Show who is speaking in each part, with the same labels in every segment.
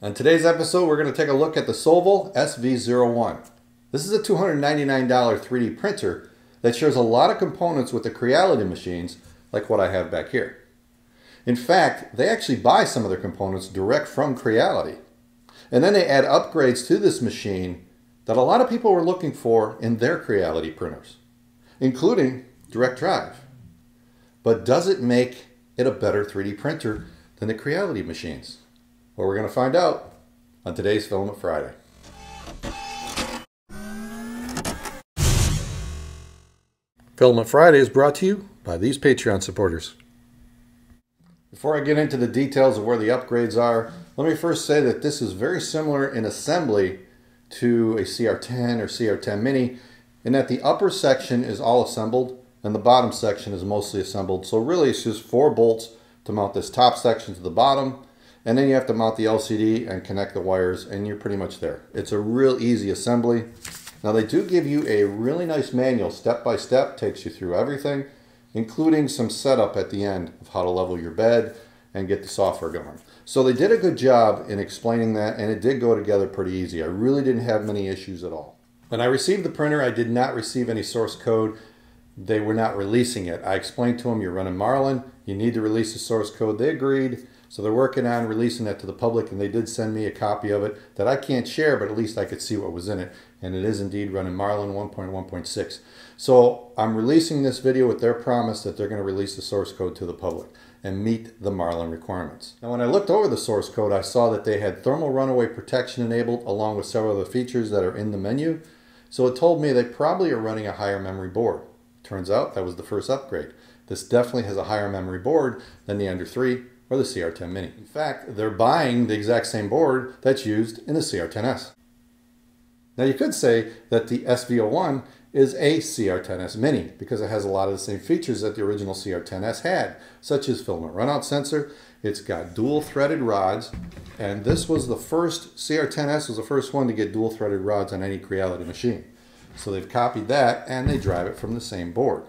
Speaker 1: On today's episode, we're going to take a look at the Sovol SV01. This is a $299 3D printer that shares a lot of components with the Creality machines, like what I have back here. In fact, they actually buy some of their components direct from Creality. And then they add upgrades to this machine that a lot of people were looking for in their Creality printers, including direct drive. But does it make it a better 3D printer than the Creality machines? Well, we're going to find out on today's Filament Friday. Filament Friday is brought to you by these Patreon supporters. Before I get into the details of where the upgrades are, let me first say that this is very similar in assembly to a CR10 or CR10 Mini in that the upper section is all assembled and the bottom section is mostly assembled. So really it's just four bolts to mount this top section to the bottom and then you have to mount the LCD and connect the wires and you're pretty much there. It's a real easy assembly. Now they do give you a really nice manual, step by step, takes you through everything, including some setup at the end of how to level your bed and get the software going. So they did a good job in explaining that and it did go together pretty easy. I really didn't have many issues at all. When I received the printer, I did not receive any source code. They were not releasing it. I explained to them, you're running Marlin, you need to release the source code. They agreed. So they're working on releasing that to the public, and they did send me a copy of it that I can't share, but at least I could see what was in it. And it is indeed running Marlin 1.1.6. So I'm releasing this video with their promise that they're going to release the source code to the public and meet the Marlin requirements. Now when I looked over the source code, I saw that they had thermal runaway protection enabled along with several other features that are in the menu. So it told me they probably are running a higher memory board. Turns out that was the first upgrade. This definitely has a higher memory board than the Ender 3 or the CR10 Mini. In fact, they're buying the exact same board that's used in the CR10S. Now you could say that the SV01 is a CR10S Mini because it has a lot of the same features that the original CR10S had, such as filament runout sensor, it's got dual threaded rods, and this was the first, CR10S was the first one to get dual threaded rods on any Creality machine. So they've copied that and they drive it from the same board.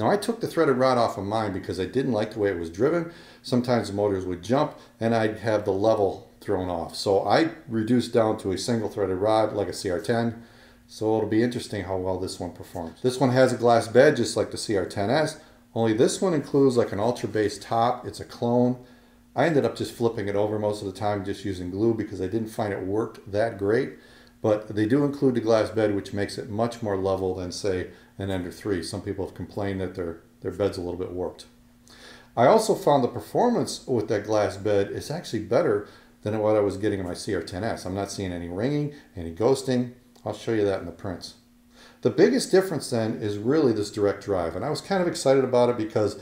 Speaker 1: Now I took the threaded rod off of mine because I didn't like the way it was driven. Sometimes the motors would jump and I'd have the level thrown off. So I reduced down to a single threaded rod like a CR10. So it'll be interesting how well this one performs. This one has a glass bed just like the CR10S, only this one includes like an ultra base top. It's a clone. I ended up just flipping it over most of the time just using glue because I didn't find it worked that great. But they do include the glass bed, which makes it much more level than, say, an Ender 3. Some people have complained that their, their bed's a little bit warped. I also found the performance with that glass bed is actually better than what I was getting in my CR10S. I'm not seeing any ringing, any ghosting. I'll show you that in the prints. The biggest difference then is really this direct drive. And I was kind of excited about it because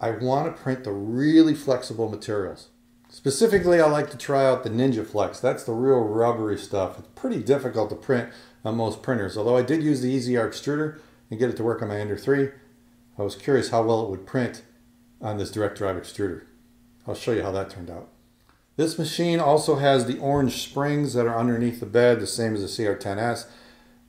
Speaker 1: I want to print the really flexible materials. Specifically, I like to try out the Ninja Flex. That's the real rubbery stuff. It's pretty difficult to print on most printers. Although I did use the EZR extruder and get it to work on my Ender 3, I was curious how well it would print on this direct drive extruder. I'll show you how that turned out. This machine also has the orange springs that are underneath the bed, the same as the CR10S.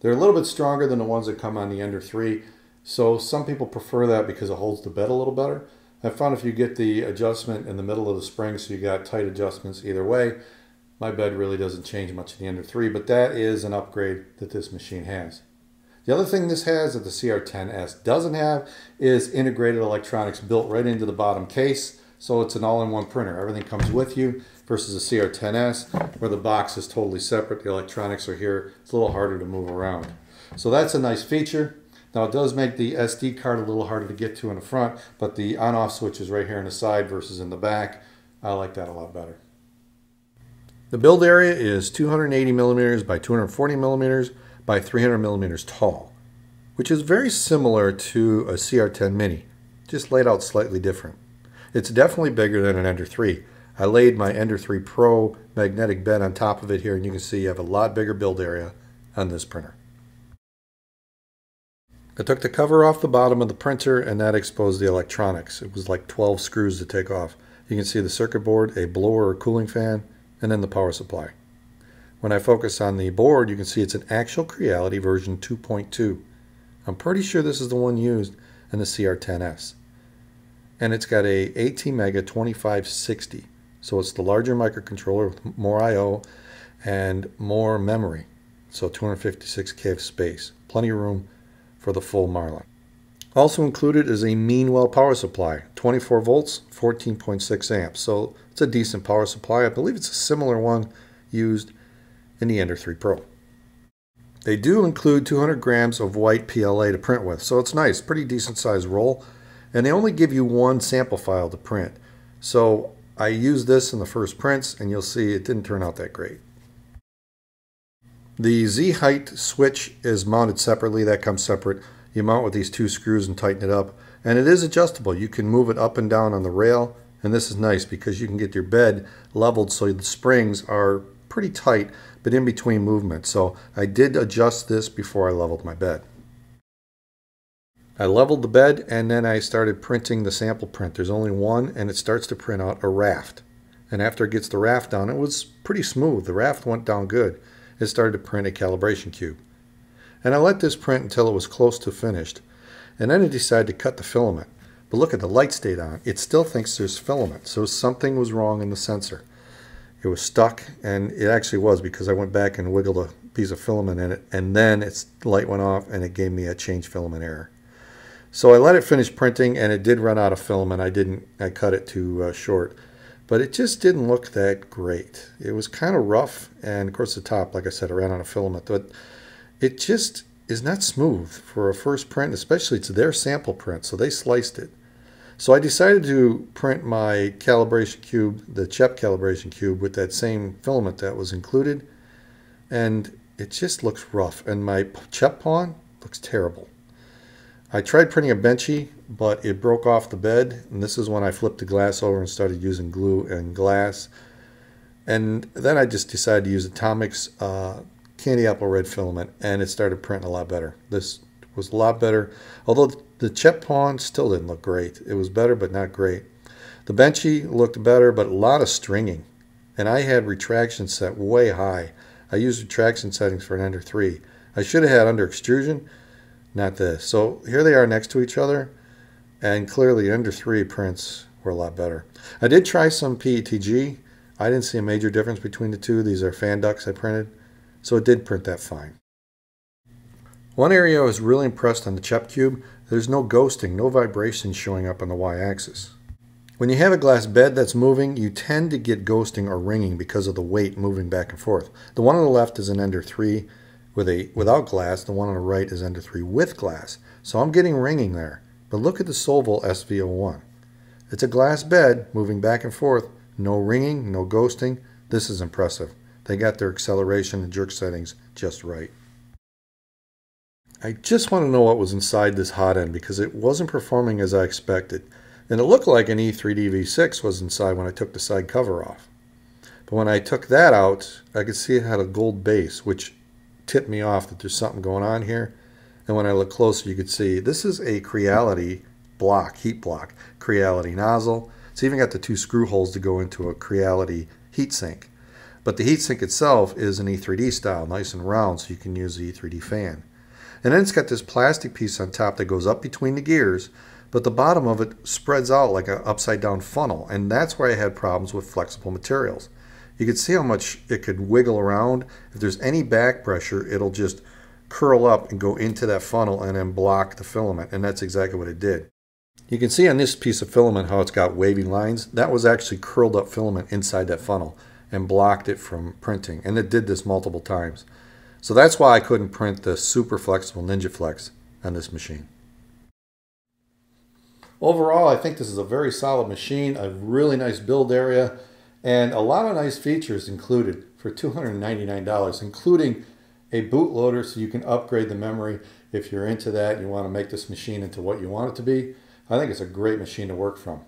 Speaker 1: They're a little bit stronger than the ones that come on the Ender 3, so some people prefer that because it holds the bed a little better. I found if you get the adjustment in the middle of the spring, so you got tight adjustments either way, my bed really doesn't change much in the Ender 3, but that is an upgrade that this machine has. The other thing this has that the CR10S doesn't have is integrated electronics built right into the bottom case. So it's an all-in-one printer. Everything comes with you versus a CR10S where the box is totally separate. The electronics are here. It's a little harder to move around. So that's a nice feature. Now it does make the SD card a little harder to get to in the front, but the on-off switch is right here in the side versus in the back. I like that a lot better. The build area is 280 millimeters by 240 millimeters by 300 millimeters tall, which is very similar to a CR10 Mini, just laid out slightly different. It's definitely bigger than an Ender 3. I laid my Ender 3 Pro magnetic bed on top of it here, and you can see you have a lot bigger build area on this printer. I took the cover off the bottom of the printer and that exposed the electronics. It was like 12 screws to take off. You can see the circuit board, a blower or cooling fan, and then the power supply. When I focus on the board, you can see it's an actual Creality version 2.2. I'm pretty sure this is the one used in the CR10S. And it's got a ATmega 2560 So it's the larger microcontroller with more I.O. and more memory. So 256K of space. Plenty of room for the full Marlin. Also included is a Meanwell power supply, 24 volts, 14.6 amps. So it's a decent power supply. I believe it's a similar one used in the Ender 3 Pro. They do include 200 grams of white PLA to print with, so it's nice, pretty decent size roll. And they only give you one sample file to print. So I used this in the first prints, and you'll see it didn't turn out that great. The Z height switch is mounted separately, that comes separate. You mount with these two screws and tighten it up. And it is adjustable. You can move it up and down on the rail. And this is nice because you can get your bed leveled so the springs are pretty tight, but in between movements. So I did adjust this before I leveled my bed. I leveled the bed and then I started printing the sample print. There's only one and it starts to print out a raft. And after it gets the raft down, it was pretty smooth. The raft went down good. It started to print a calibration cube. And I let this print until it was close to finished. And then I decided to cut the filament. But look at the light stayed on. It still thinks there's filament. So something was wrong in the sensor. It was stuck, and it actually was because I went back and wiggled a piece of filament in it, and then its light went off, and it gave me a change filament error. So I let it finish printing, and it did run out of filament. I didn't. I cut it too uh, short, but it just didn't look that great. It was kind of rough, and of course the top, like I said, I ran on a filament, but it just is not smooth for a first print, especially it's their sample print, so they sliced it. So I decided to print my calibration cube, the CHEP calibration cube, with that same filament that was included. And it just looks rough. And my CHEP pawn looks terrible. I tried printing a benchy, but it broke off the bed. And this is when I flipped the glass over and started using glue and glass. And then I just decided to use Atomic's uh, candy apple red filament, and it started printing a lot better. This was a lot better. Although the CHEP pawn still didn't look great. It was better, but not great. The Benchy looked better, but a lot of stringing. And I had retraction set way high. I used retraction settings for an Ender 3. I should have had under extrusion, not this. So here they are next to each other, and clearly Ender 3 prints were a lot better. I did try some PETG. I didn't see a major difference between the two. These are fan ducts I printed, so it did print that fine. One area I was really impressed on the CHEP Cube, there's no ghosting, no vibration showing up on the y-axis. When you have a glass bed that's moving, you tend to get ghosting or ringing because of the weight moving back and forth. The one on the left is an Ender 3 with a without glass. The one on the right is Ender 3 with glass. So I'm getting ringing there. But look at the Sovol SV01. It's a glass bed moving back and forth. No ringing, no ghosting. This is impressive. They got their acceleration and jerk settings just right. I just want to know what was inside this hot end because it wasn't performing as I expected. And it looked like an E3D V6 was inside when I took the side cover off. But when I took that out, I could see it had a gold base, which tipped me off that there's something going on here. And when I look closer, you could see this is a Creality block, heat block, Creality nozzle. It's even got the two screw holes to go into a Creality heatsink. But the heatsink itself is an E3D style, nice and round, so you can use the E3D fan. And then it's got this plastic piece on top that goes up between the gears, but the bottom of it spreads out like an upside down funnel. And that's where I had problems with flexible materials. You can see how much it could wiggle around. If there's any back pressure, it'll just curl up and go into that funnel and then block the filament. And that's exactly what it did. You can see on this piece of filament how it's got wavy lines. That was actually curled up filament inside that funnel and blocked it from printing. And it did this multiple times. So that's why I couldn't print the super flexible NinjaFlex on this machine. Overall, I think this is a very solid machine, a really nice build area, and a lot of nice features included for $299, including a bootloader so you can upgrade the memory if you're into that you want to make this machine into what you want it to be. I think it's a great machine to work from.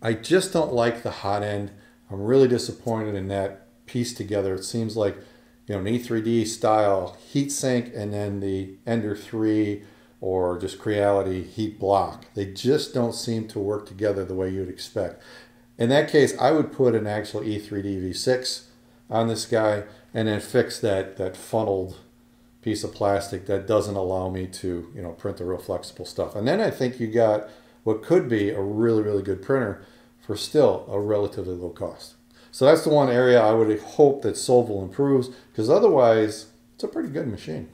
Speaker 1: I just don't like the hot end. I'm really disappointed in that piece together. It seems like you know, an E3D style heat sink and then the Ender 3 or just Creality heat block. They just don't seem to work together the way you'd expect. In that case, I would put an actual E3D V6 on this guy and then fix that, that funneled piece of plastic that doesn't allow me to, you know, print the real flexible stuff. And then I think you got what could be a really, really good printer for still a relatively low cost. So that's the one area I would hope that Sovol improves because otherwise it's a pretty good machine.